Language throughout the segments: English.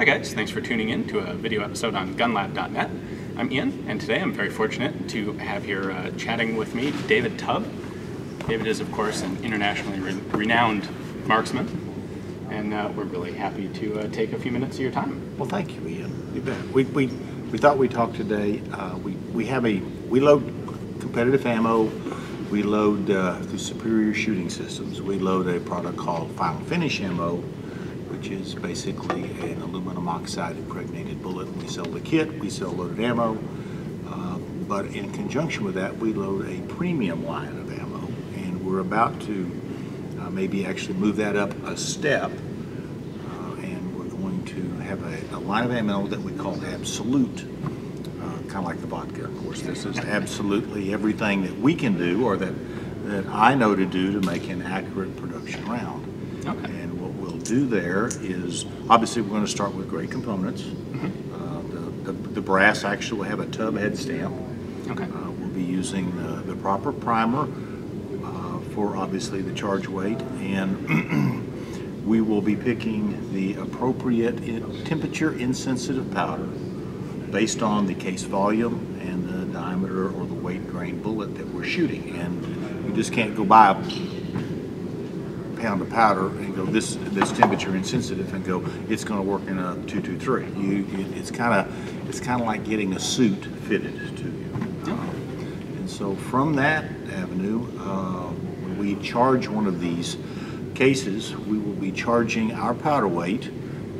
Hi guys, thanks for tuning in to a video episode on gunlab.net. I'm Ian, and today I'm very fortunate to have here uh, chatting with me David Tubb. David is, of course, an internationally re renowned marksman, and uh, we're really happy to uh, take a few minutes of your time. Well, thank you, Ian. You bet. We, we, we thought we'd talk today. Uh, we, we have a, we load competitive ammo. We load uh, through Superior Shooting Systems. We load a product called Final Finish ammo, which is basically an aluminum oxide impregnated bullet. We sell the kit, we sell loaded ammo, uh, but in conjunction with that, we load a premium line of ammo, and we're about to uh, maybe actually move that up a step, uh, and we're going to have a, a line of ammo that we call Absolute, uh, kind of like the vodka. Of course, this is absolutely everything that we can do, or that that I know to do to make an accurate production round. Okay. And what we'll do there is, obviously, we're going to start with great components. Uh, the, the, the brass actually will have a Tubb head stamp. Okay. Uh, we'll be using the, the proper primer uh, for obviously the charge weight, and we will be picking the appropriate in- temperature insensitive powder based on the case volume and the diameter or the weight grain bullet that we're shooting. And you just can't go buy a pound of powder and go this this temperature insensitive and go it's going to work in a 223 you, you it's kind of it's kind of like getting a suit fitted to you. And so from that avenue uh, when we charge one of these cases we will be charging our powder weight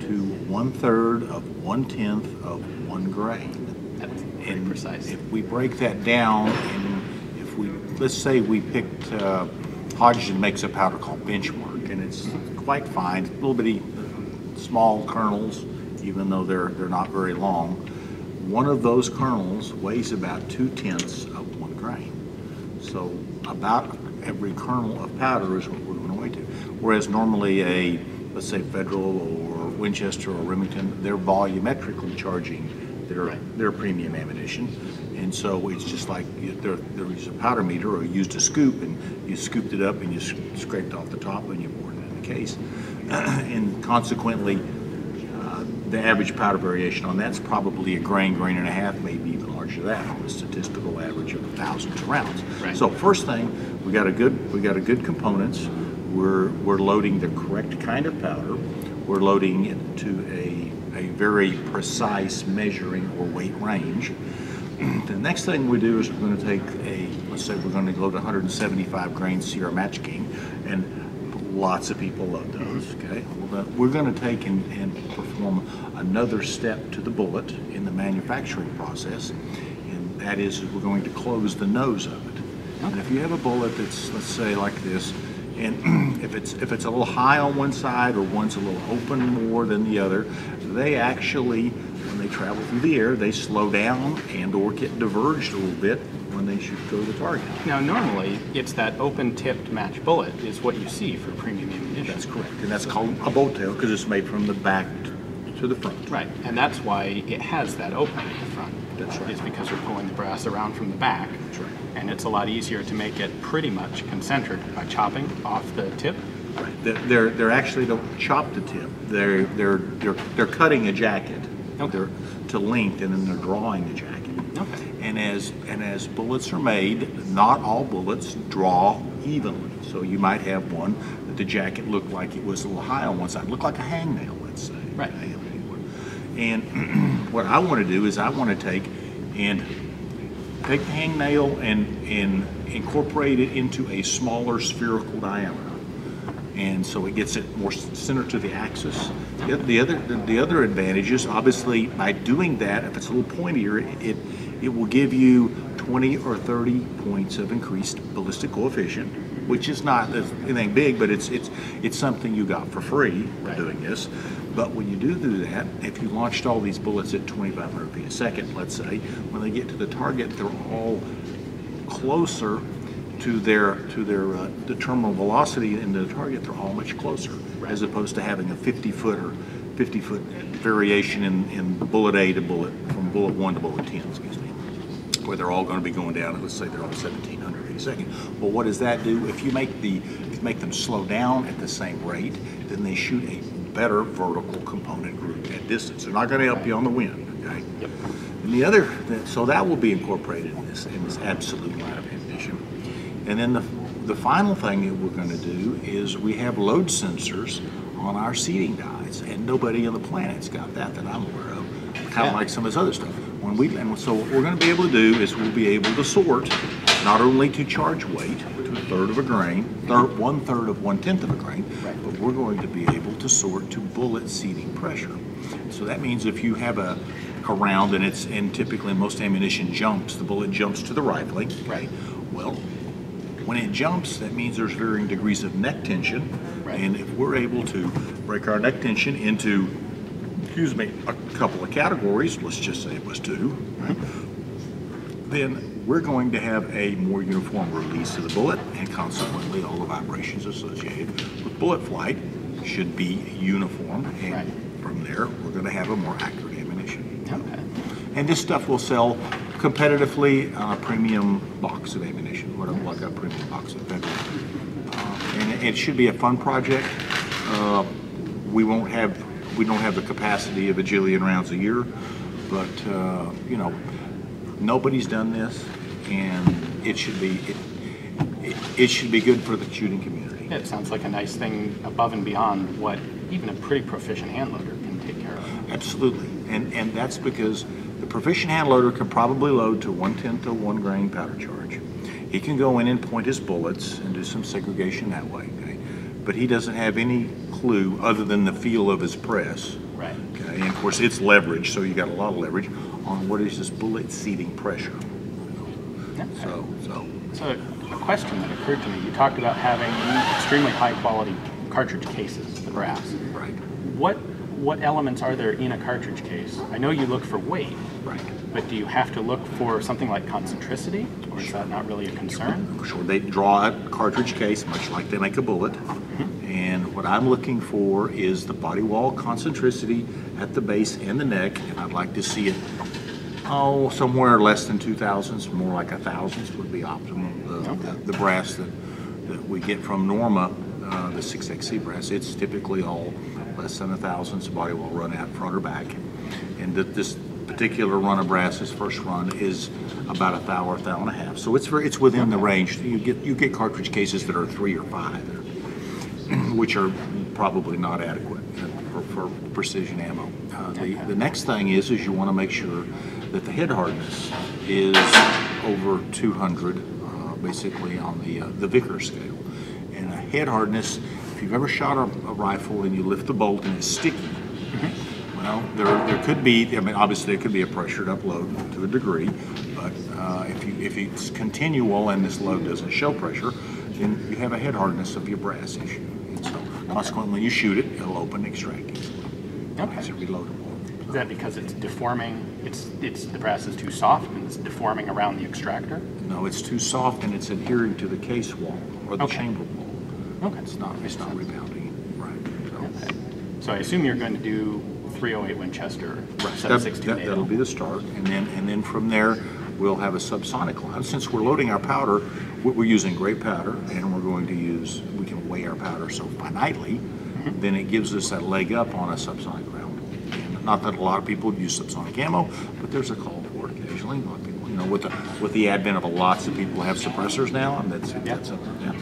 to one third of one tenth of one grain. And precise. If we break that down, and if we, let's say we picked, uh, Hodgdon makes a powder called Benchmark, and it's quite fine, little bitty, small kernels, even though they're, they're not very long. One of those kernels weighs about two tenths of one grain. So about every kernel of powder is what we're going to weigh to. Whereas normally a, let's say Federal or Winchester or Remington, they're volumetrically charging their, Right. their premium ammunition. And so it's just like you- there, there was a powder meter or you used a scoop and you scooped it up and you scraped off the top and you poured it in the case. And consequently, uh, the average powder variation on that's probably a grain, grain and a half, maybe even larger than that, on the statistical average of thousands of rounds. Right. So first thing, we got a good, we got a good components. We're, we're loading the correct kind of powder. We're loading it to a, a very precise measuring or weight range. The next thing we do is we're going to take a, let's say we're going to load 175 grain Sierra Match King, and lots of people love those, mm-hmm. okay? Well, then We're going to take and, and perform another step to the bullet in the manufacturing process, and that is we're going to close the nose of it. And if you have a bullet that's, let's say, like this, and if it's if it's a little high on one side or one's a little open more than the other, they actually, when they travel through the air, they slow down and or get diverged a little bit when they should go to the target. Now, normally, it's that open-tipped match bullet is what you see for premium ammunition. That's correct, and that's called a boat tail because it's made from the back to the front. Right, and that's why it has that opening at the front. That's right. Is because we're pulling the brass around from the back. That's right. And it's a lot easier to make it pretty much concentric by chopping off the tip. Right. They're- They're actually don't chop the tip. They're they're they're they're cutting a jacket. Okay. They're to length, and then they're drawing the jacket. Okay. And as and as bullets are made, not all bullets draw evenly. So you might have one that the jacket looked like it was a little high on one side, looked like a hangnail, let's say. Right. And what I want to do is I want to take and take the hangnail and and incorporate it into a smaller spherical diameter and so it gets it more centered to the axis. The, the other the, the other advantage is obviously by doing that, if it's a little pointier, it it will give you 20 or 30 points of increased ballistic coefficient, which is not anything big, but it's it's it's something you got for free Right. doing this. But when you do do that, if you launched all these bullets at 2,500 feet a second, let's say, when they get to the target, they're all closer to their to their uh, the terminal velocity in the target, they're all much closer, as opposed to having a 50 foot or 50 foot variation in, in bullet A to bullet from bullet one to bullet 10, excuse me, where they're all going to be going down. Let's say they're all 1,700 feet a second. Well, what does that do? If you make the if you make them slow down at the same rate, then they shoot a better vertical component group at distance. They're not going to help you on the wind, okay? Yep. And the other, so that will be incorporated in this, in this absolute line of ammunition. And then the, the final thing that we're gonna do is we have load sensors on our seating dies, and nobody on the planet's got that that I'm aware of, kind Yeah. of like some of this other stuff. When we, and so what we're gonna be able to do is we'll be able to sort, not only to charge weight, to third of a grain, third, one third of one tenth of a grain, Right. but we're going to be able to sort to bullet seating pressure. So that means if you have a, a round and it's, and typically most ammunition jumps, the bullet jumps to the rifling. Right. Well, when it jumps, that means there's varying degrees of neck tension. Right. And if we're able to break our neck tension into, excuse me, a couple of categories, let's just say it was two, right? Then we're going to have a more uniform release of the bullet and consequently all the vibrations associated with bullet flight should be uniform. And Right. from there, we're going to have a more accurate ammunition. Okay. And this stuff will sell competitively on a premium box of ammunition, what like a premium box of Federal. Uh, And it- it should be a fun project. Uh, We won't have, we don't have the capacity of a jillion rounds a year, but, uh, you know, nobody's done this, and it should be, it- it, it should be good for the shooting community. Yeah, It sounds like a nice thing above and beyond what even a pretty proficient hand loader can take care of. Absolutely, and, and that's because the proficient hand loader can probably load to one-tenth of one grain powder charge. He can go in and point his bullets and do some segregation that way, okay? But he doesn't have any clue, other than the feel of his press, Right. okay? And of course, it's leverage, so you got a lot of leverage on what is this bullet seating pressure. Okay. So, so, So a question that occurred to me, you talked about having extremely high quality cartridge cases the brass. right, What, what elements are there in a cartridge case? I know you look for weight, right. but do you have to look for something like concentricity, or is that not really a concern? Sure, they draw a cartridge case, much like they make a bullet. Mm-hmm. And what I'm looking for is the body wall concentricity at the base and the neck, and I'd like to see it, oh, somewhere less than two thousandths, more like a thousandths would be optimal. The- Okay. The, the brass that, that we get from Norma, uh, the six XC brass, it's typically all less than a thousandths body will run out front or back. And that this particular run of brass, this first run, is about a thou or a thou and a half. So it's very, it's within the range. You get, you get cartridge cases that are three or five, which are probably not adequate for, for precision ammo. Uh, the, the next thing is, is you want to make sure that the head hardness is over 200, uh, basically on the, uh, the Vickers scale. And a head hardness, if you've ever shot a, a rifle and you lift the bolt and it's sticky, well, there, there could be, I mean, obviously, there could be a pressured up load to a degree, but uh, if you, if it's continual and this load doesn't show pressure, then you have a head hardness of your brass issue. And so consequently, when you shoot it, it'll open and extract easily. Okay. It reloadable. Is that because it's deforming, it's, it's, the brass is too soft and it's deforming around the extractor? No, it's too soft and it's adhering to the case wall or the Okay. chamber wall. Okay. It's not, it's not rebounding, right? so- Okay. So I assume you're going to do 308 Winchester, That- 762 that- That'll be the start, and then, and then from there, we'll have a subsonic line. Since we're loading our powder, we- we're using great powder, and we're going to use, we can weigh our powder so finitely, Mm-hmm. then it gives us that leg up on a subsonic round. And Not that a lot of people use subsonic ammo, but there's a call for it occasionally. A lot of people, you know, with the, with the advent of lots of people have suppressors now, and that's, that's, a- yeah,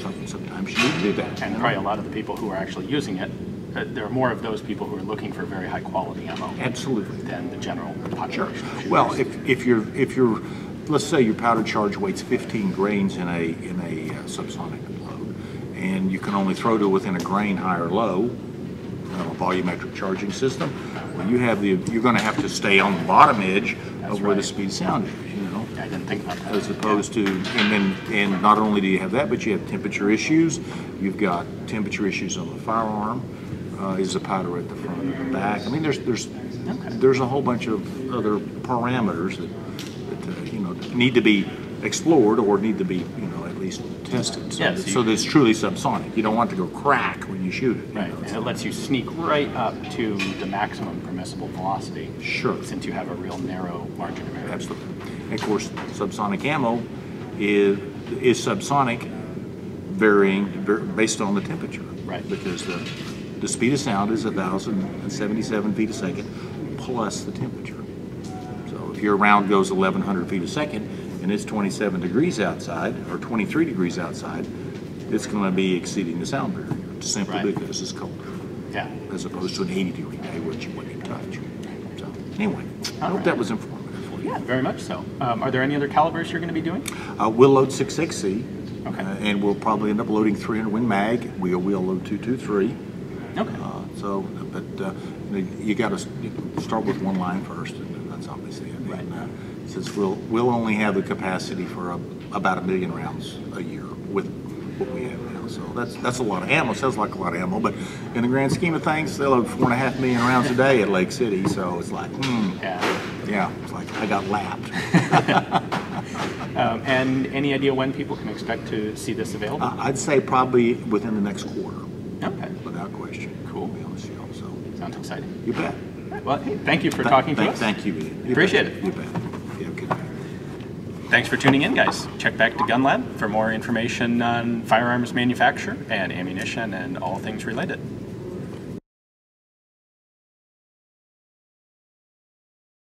sometimes you need to do that. And probably a lot of the people who are actually using it, uh, there are more of those people who are looking for very high quality ammo Absolutely. than the general Sure. population. shooters. Well, if, if you're, if you're, let's say your powder charge weight's 15 grains in a, in a uh, subsonic load, and you can only throw to within a grain high or low, a volumetric charging system, well, you have the, you're gonna have to stay on the bottom edge That's of where the speed sound is? I didn't think about that. As opposed to, and then, and not only do you have that, but you have temperature issues. You've got temperature issues on the firearm. Uh, is the powder at the front or the back? I mean, there's, there's, there's a whole bunch of other parameters that, that, uh, you know, need to be explored or need to be, you know, at least tested. So Yes, that- So that it's truly subsonic. You don't want it to go crack when you shoot it. you Right, know, and it lets you sneak right up to the maximum permissible velocity. Sure. Since you have a real narrow margin of error. Absolutely. And of course, subsonic ammo is, is subsonic varying ver- based on the temperature. Right. Because the, the speed of sound is 1,077 feet a second plus the temperature. So if your round goes 1,100 feet a second and it's 27 degrees outside or 23 degrees outside, it's going to be exceeding the sound barrier simply Right. because it's colder Yeah. as opposed to an 80 degree day, which you wouldn't even touch. So anyway, I hope right. that was informative. Yeah, very much so. Um, are there any other calibers you're going to be doing? Uh, we'll load 6XC. Okay. uh, and we'll probably end up loading 300 Win mag. We'll, we'll load 223. Okay. Uh, so, but uh, you got to start with one line first, and that's obviously it. Right. And, uh, since we'll we'll only have the capacity for a, about a million rounds a year with what we have now. So that's that's a lot of ammo. Sounds like a lot of ammo, but in the grand scheme of things, they load four and a half million rounds a day at Lake City. So it's like, hmm, Yeah. Yeah, it's like I got lapped. Um, and any idea when people can expect to see this available? Uh, I'd say probably within the next quarter, okay. without question. Cool. Be honest with you. So Sounds exciting. you bet. Well, hey, thank you for Th- talking to us. Thank you. You Appreciate bet. it. You bet. Yeah, good night. Thanks for tuning in, guys. Check back to Gun Lab for more information on firearms manufacture and ammunition and all things related.